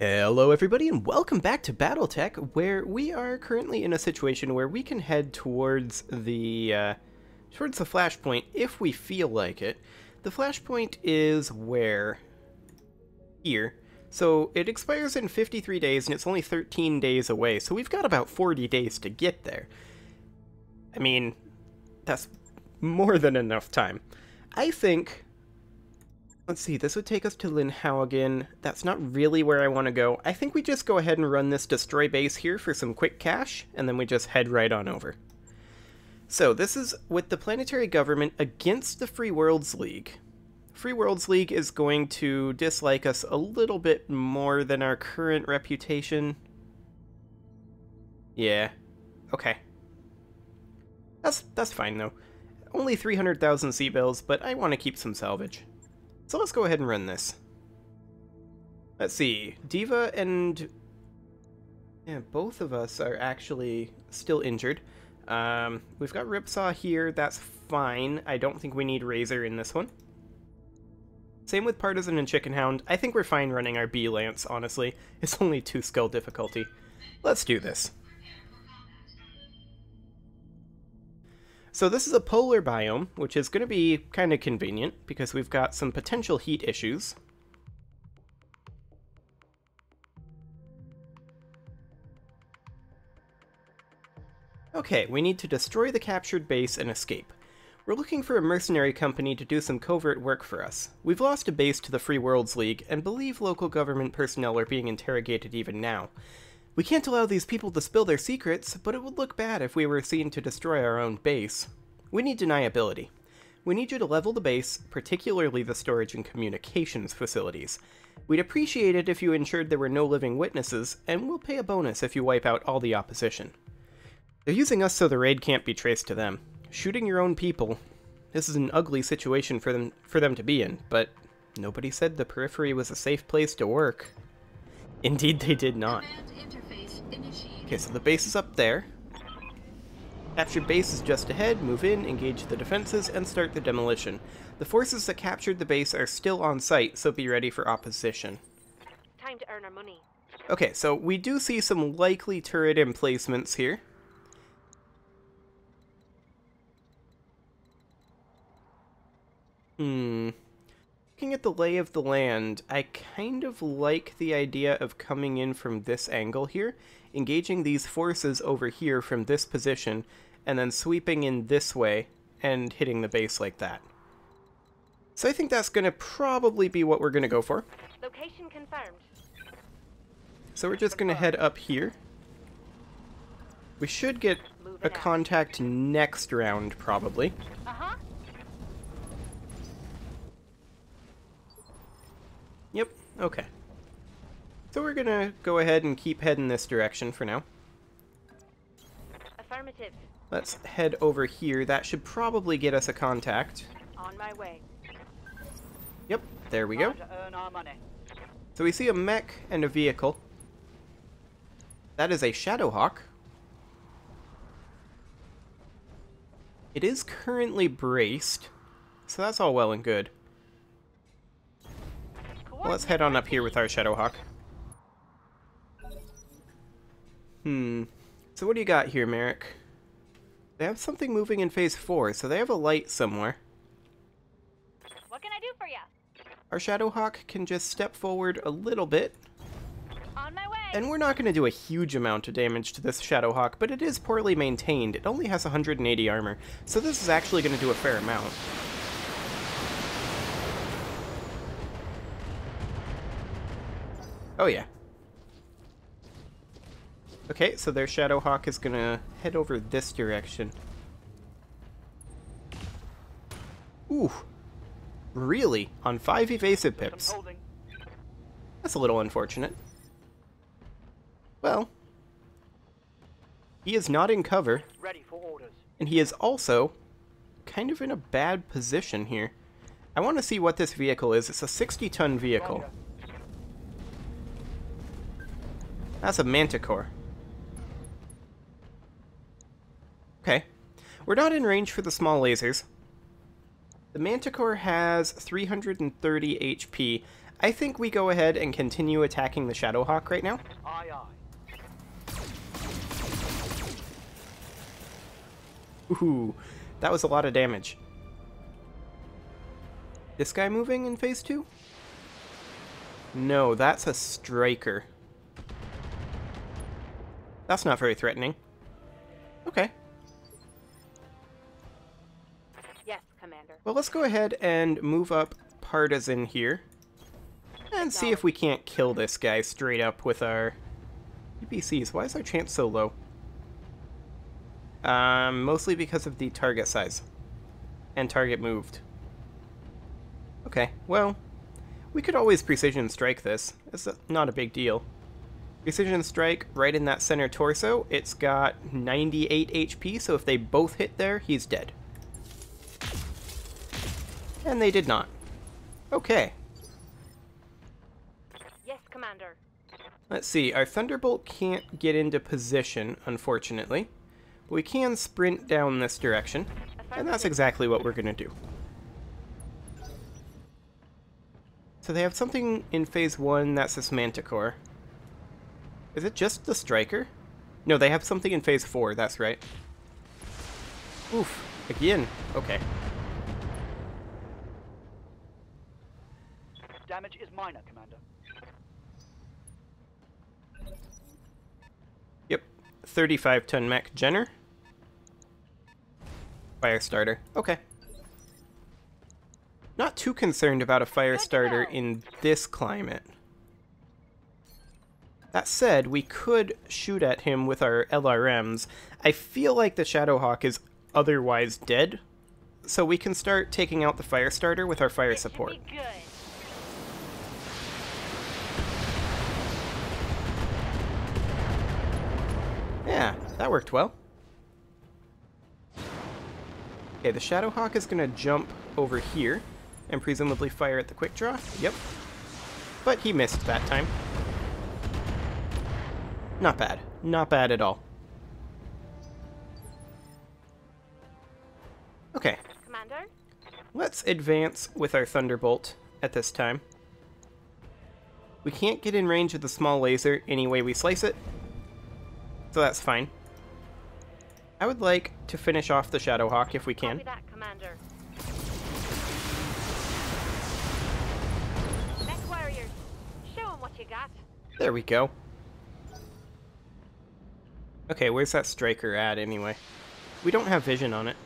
Hello everybody and welcome back to Battletech, where we are currently in a situation where we can head towards the, uh, towards the flashpoint if we feel like it. The flashpoint is where? Here. So it expires in 53 days and it's only 13 days away, so we've got about 40 days to get there. I mean, that's more than enough time. I think Let's see, this would take us to Linhaugen. That's not really where I want to go. I think we just go ahead and run this destroy base here for some quick cash, and then we just head right on over. So, this is with the planetary government against the Free Worlds League. Free Worlds League is going to dislike us a little bit more than our current reputation. Yeah. Okay. That's that's fine though. Only 300,000 C-Bills, but I want to keep some salvage. So let's go ahead and run this. Let's see. Diva and... Yeah, both of us are actually still injured. Um, we've got Ripsaw here. That's fine. I don't think we need Razor in this one. Same with Partisan and Chicken Hound. I think we're fine running our B-Lance, honestly. It's only 2 skill difficulty. Let's do this. So this is a polar biome, which is going to be kind of convenient because we've got some potential heat issues. Okay, we need to destroy the captured base and escape. We're looking for a mercenary company to do some covert work for us. We've lost a base to the Free Worlds League, and believe local government personnel are being interrogated even now. We can't allow these people to spill their secrets, but it would look bad if we were seen to destroy our own base. We need deniability. We need you to level the base, particularly the storage and communications facilities. We'd appreciate it if you ensured there were no living witnesses, and we'll pay a bonus if you wipe out all the opposition. They're using us so the raid can't be traced to them. Shooting your own people. This is an ugly situation for them for them to be in, but nobody said the periphery was a safe place to work. Indeed they did not. Okay, so the base is up there. Captured base is just ahead, move in, engage the defenses, and start the demolition. The forces that captured the base are still on site, so be ready for opposition. Time to earn our money. Okay, so we do see some likely turret emplacements here. Hmm. Looking at the lay of the land, I kind of like the idea of coming in from this angle here, engaging these forces over here from this position, and then sweeping in this way and hitting the base like that. So I think that's going to probably be what we're going to go for. Location confirmed. So we're just going to head up here. We should get a contact next round, probably. Uh-huh. Yep, okay. So we're gonna go ahead and keep heading this direction for now. Affirmative. Let's head over here. That should probably get us a contact. On my way. Yep, there we go. Time to earn our money. So we see a mech and a vehicle. That is a Shadowhawk. It is currently braced, so that's all well and good. Well, let's head on up here with our Shadowhawk. Hmm. So what do you got here, Marik? They have something moving in phase 4, so they have a light somewhere. What can I do for you? Our Shadowhawk can just step forward a little bit, On my way. and we're not going to do a huge amount of damage to this Shadowhawk, but it is poorly maintained. It only has 180 armor, so this is actually going to do a fair amount. Oh yeah. Okay, so their Shadowhawk is going to head over this direction. Ooh. Really? On five evasive pips? That's a little unfortunate. Well, he is not in cover, Ready for orders. and he is also kind of in a bad position here. I want to see what this vehicle is. It's a 60-ton vehicle. Roger. That's a Manticore. Okay. We're not in range for the small lasers. The Manticore has 330 HP. I think we go ahead and continue attacking the Shadowhawk right now. Ooh, that was a lot of damage. This guy moving in phase two? No, that's a striker. That's not very threatening. Okay. Yes, Commander. Well, let's go ahead and move up Partisan here. And see if we can't kill this guy straight up with our UPCs. Why is our chance so low? Um, mostly because of the target size. And target moved. Okay, well, we could always precision strike this. It's not a big deal. Precision strike right in that center torso. It's got 98 HP, so if they both hit there, he's dead. And they did not. Okay, Yes, Commander. let's see. Our Thunderbolt can't get into position, unfortunately. But we can sprint down this direction. And that's exactly what we're going to do. So they have something in phase one that's this Manticore. Is it just the Striker? No, they have something in phase four, that's right. Oof. Again. Okay. Damage is minor, Commander. Yep. 35 ton mech Jenner. Firestarter. Okay. Not too concerned about a Firestarter in this climate. That said, we could shoot at him with our LRMs. I feel like the Shadowhawk is otherwise dead, so we can start taking out the Firestarter with our fire This support. Yeah, that worked well. Okay, the Shadowhawk is gonna jump over here and presumably fire at the Quickdraw. Yep. But he missed that time. Not bad. Not bad at all. Okay, Commander? let's advance with our Thunderbolt at this time. We can't get in range of the small laser any way we slice it, so that's fine. I would like to finish off the Shadowhawk if we can. That, Commander. Mech warriors, show 'em what you got. There we go. Okay, where's that striker at anyway? We don't have vision on it.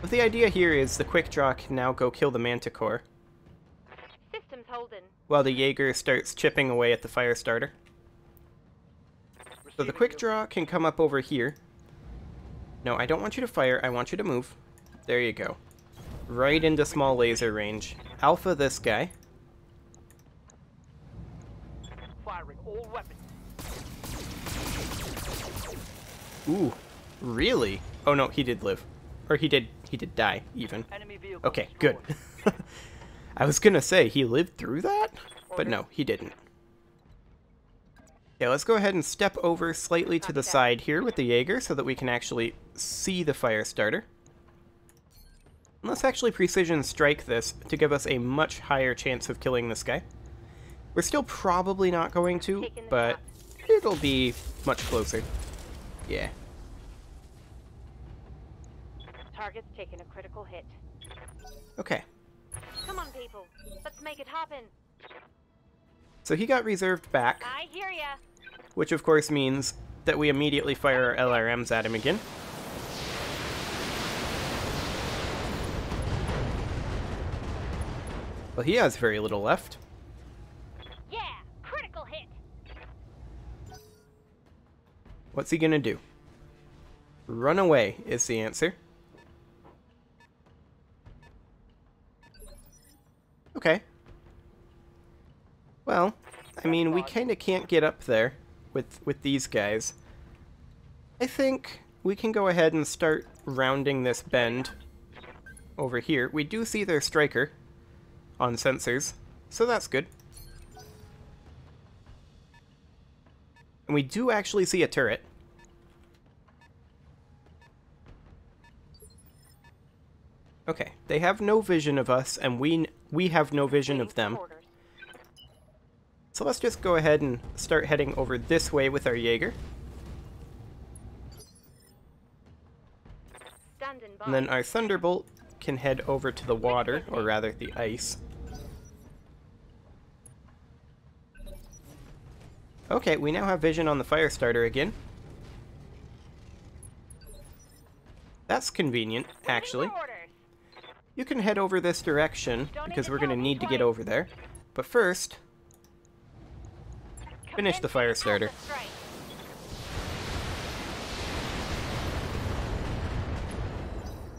But the idea here is the Quickdraw can now go kill the Manticore, Systems holding. while the Jaeger starts chipping away at the Firestarter. So the Quickdraw can come up over here. No, I don't want you to fire, I want you to move. There you go. Right into small laser range. Alpha this guy. Firing all weapons. Ooh, really? Oh no, he did live. Or he did he did die, even. Okay, good. I was gonna say, he lived through that? But no, he didn't. Yeah, let's go ahead and step over slightly to the side here with the Jaeger so that we can actually see the Firestarter. And Let's actually precision strike this to give us a much higher chance of killing this guy. We're still probably not going to, but it'll be much closer. Yeah. Target's taken a critical hit. Okay. Come on, people. Let's make it happen. So he got reserved back. I hear ya. which of course means that we immediately fire our LRMs at him again. Well, he has very little left. Yeah, critical hit. What's he gonna do? Run away is the answer. Okay. Well, I mean, we kind of can't get up there with with these guys. I think we can go ahead and start rounding this bend over here. We do see their striker on sensors, so that's good. And we do actually see a turret. Okay, they have no vision of us, and we we have no vision of them. So let's just go ahead and start heading over this way with our Jaeger. And then our Thunderbolt can head over to the water, or rather the ice. Okay, we now have vision on the Firestarter again. That's convenient, actually. You can head over this direction, because we're going to need to get over there. But first, Finish the Firestarter.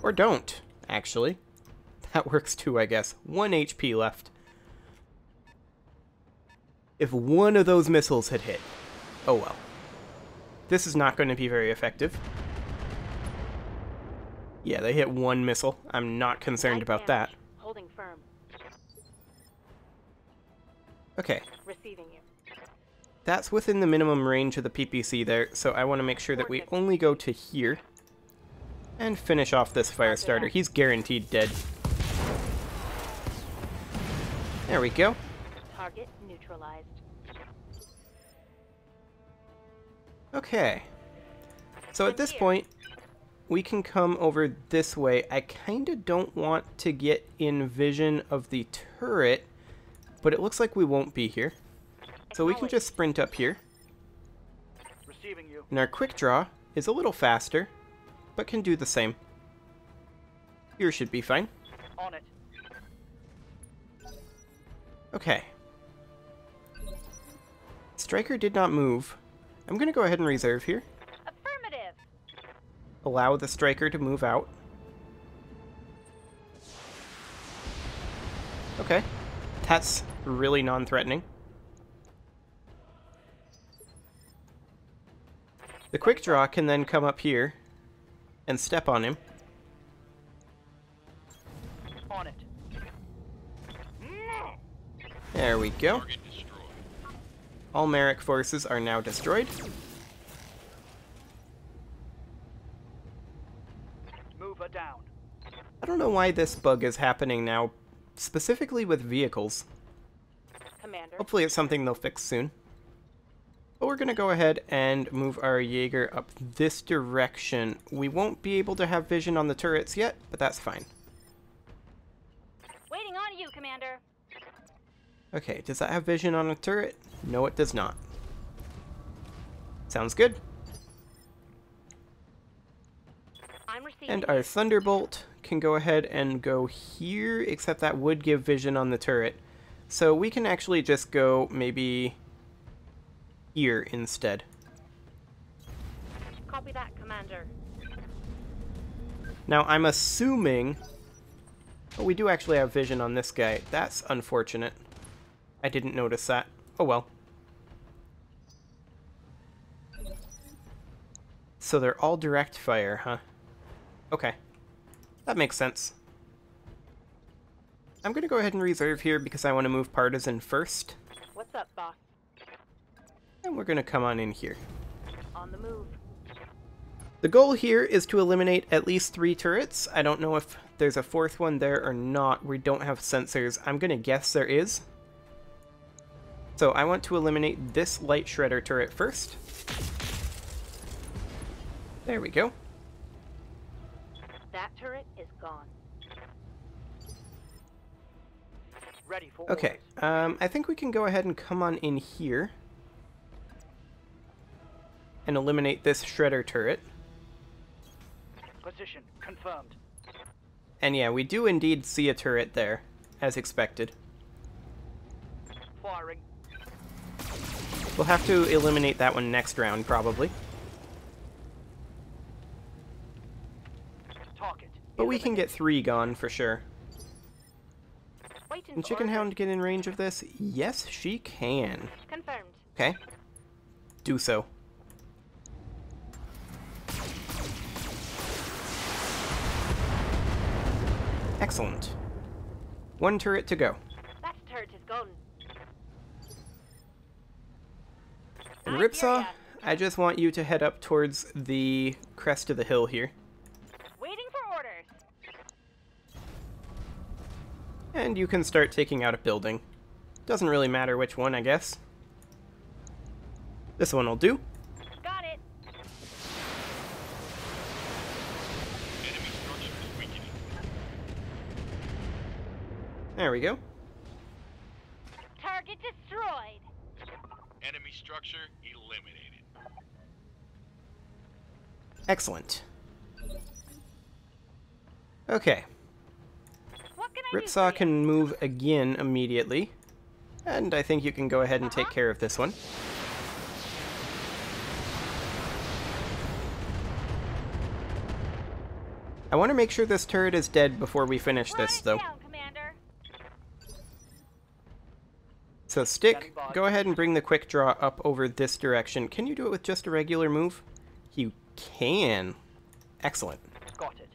or don't, actually. That works too, I guess. One HP left. If one of those missiles had hit, oh well. This is not going to be very effective. Yeah, they hit one missile. I'm not concerned about that. Holding firm. Okay, Receiving you. that's within the minimum range of the PPC there, so I want to make sure that we only go to here and finish off this Firestarter. He's guaranteed dead. There we go. Target neutralized. Okay. So at this point, we can come over this way. I kind of don't want to get in vision of the turret, but it looks like we won't be here. So we can just sprint up here. Receiving you. And our Quickdraw is a little faster, but can do the same. Here should be fine. On it. Okay. Striker did not move. I'm going to go ahead and reserve here. Allow the striker to move out. Okay. That's really non-threatening. The Quickdraw can then come up here and step on him. On it. There we go. All Marik forces are now destroyed. Move her down. I don't know why this bug is happening now, specifically with vehicles. Commander. Hopefully it's something they'll fix soon. But we're going to go ahead and move our Jaeger up this direction. We won't be able to have vision on the turrets yet, but that's fine. Waiting on you, Commander. Okay, does that have vision on a turret? No, it does not. Sounds good. I'm receiving. And our Thunderbolt can go ahead and go here, except that would give vision on the turret. So we can actually just go maybe here instead. Copy that, Commander. Now, I'm assuming... Oh, we do actually have vision on this guy. That's unfortunate. I didn't notice that. Oh well. So they're all direct fire, huh? Okay. That makes sense. I'm gonna go ahead and reserve here because I want to move Partisan first. What's up, boss? And we're gonna come on in here. On the move. The goal here is to eliminate at least three turrets. I don't know if there's a fourth one there or not. We don't have sensors. I'm going to guess there is. So I want to eliminate this light shredder turret first. There we go. Turret is gone. Ready for Okay, um, I think we can go ahead and come on in here. And eliminate this shredder turret. Position confirmed. And yeah, we do indeed see a turret there, as expected. Firing. We'll have to eliminate that one next round, probably. Target. But we can get three gone for sure. Can Chicken. Hound get in range of this? Yes, she can. Confirmed. Okay. Do so. Excellent. One turret to go. That turret is gone. And Ripsaw. I just want you to head up towards the crest of the hill here. And you can start taking out a building. Doesn't really matter which one, I guess. This one will do. Got it. Enemy structure is weakening. There we go. Target destroyed. Enemy structure eliminated. Excellent. Okay, What can I do Ripsaw can move again immediately. And I think you can go ahead and take Uh-huh. care of this one. I want to make sure this turret is dead before we finish this, though. So, Stick, go ahead and bring the Quickdraw up over this direction. Can you do it with just a regular move? You can. Excellent. Got it.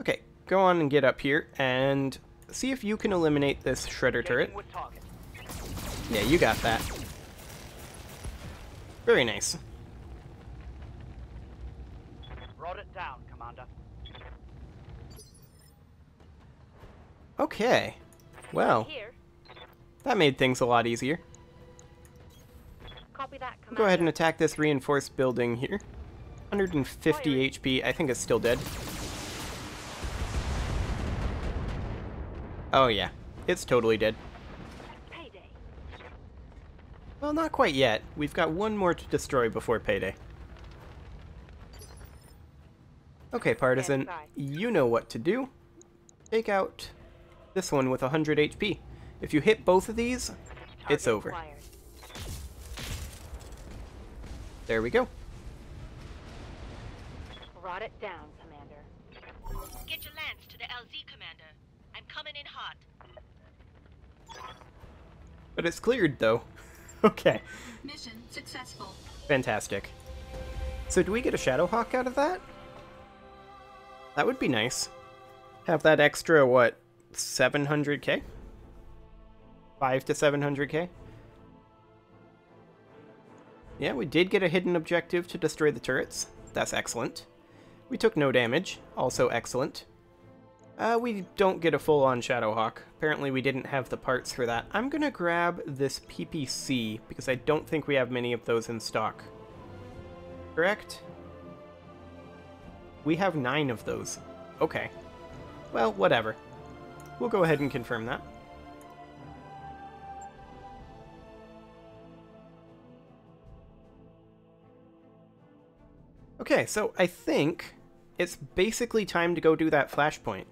Okay, go on and get up here and see if you can eliminate this shredder turret. Engaging with target. Yeah, you got that. Very nice. Brought it down, Commander. Okay. Well, that made things a lot easier. Copy that, Commander. Go ahead and attack this reinforced building here. 150 HP. I think it's still dead. Oh yeah, it's totally dead. Payday. Well, not quite yet. We've got one more to destroy before payday. Okay, Partisan, you know what to do. Take out this one with 100 HP. If you hit both of these, it's over. There we go. Brought it down, Commander. Get your lance to the LZ commander. I'm coming in hot. But it's cleared, though. okay, Mission successful. fantastic. So do we get a Shadowhawk out of that? That would be nice. Have that extra, what, 700k? 5 to 700k? Yeah, we did get a hidden objective to destroy the turrets. That's excellent. We took no damage, also excellent. Uh, we don't get a full-on Shadowhawk. Apparently we didn't have the parts for that. I'm gonna grab this PPC, because I don't think we have many of those in stock. Correct? We have nine of those. Okay. Well, whatever. We'll go ahead and confirm that. Okay, so I think it's basically time to go do that flashpoint.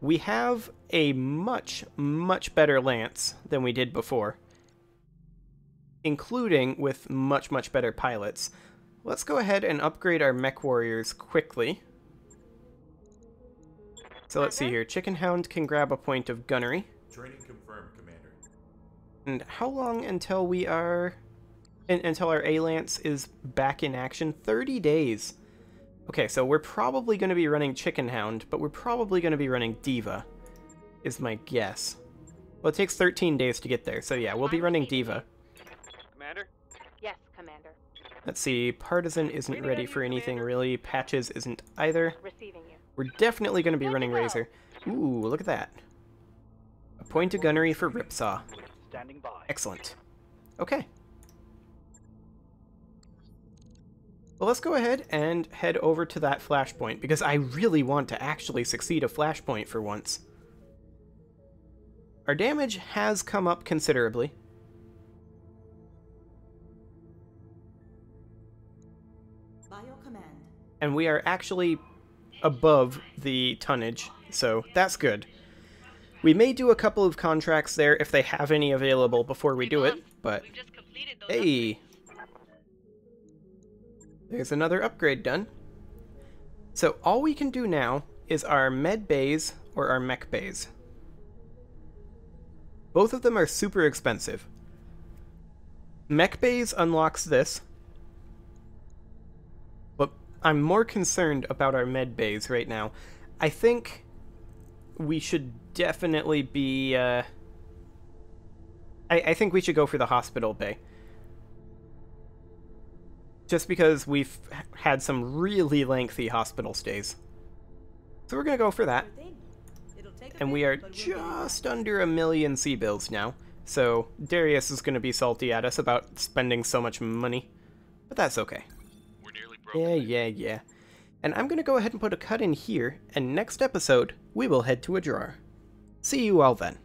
We have a much, much better lance than we did before, including with much, much better pilots. Let's go ahead and upgrade our mech warriors quickly. So let's see here. Chicken Hound can grab a point of gunnery. Training confirmed, Commander. And how long until we are... un- until our A-Lance is back in action? 30 days. Okay, so we're probably going to be running Chicken Hound, but we're probably going to be running Diva, is my guess. Well, it takes 13 days to get there, so yeah, we'll be running Diva. Commander? Yes, Commander. Let's see, Partisan isn't ready for anything really, Patches isn't either. Receiving you. We're definitely going to be running. Razor. Ooh, look at that. A point of gunnery for Ripsaw. Standing by. Excellent. Okay. Well, let's go ahead and head over to that flashpoint, because I really want to actually succeed a flashpoint for once. Our damage has come up considerably. Bio command. and we are actually above the tonnage, so that's good. We may do a couple of contracts there if they have any available before we do it, but We've just completed those hey, there's another upgrade done. So all we can do now is our med bays or our mech bays. Both of them are super expensive. Mech bays unlocks this, but I'm more concerned about our med bays right now. I think we should definitely be. Uh, I, I think we should go for the hospital bay. Just because we've had some really lengthy hospital stays. So we're gonna go for that. Sure thing. It'll take and we are just under a million C-Bills now. So Darius is going to be salty at us about spending so much money, but that's okay. We're nearly broken. Yeah, yeah, yeah. And I'm going to go ahead and put a cut in here, and next episode, we will head to a drawer. See you all then.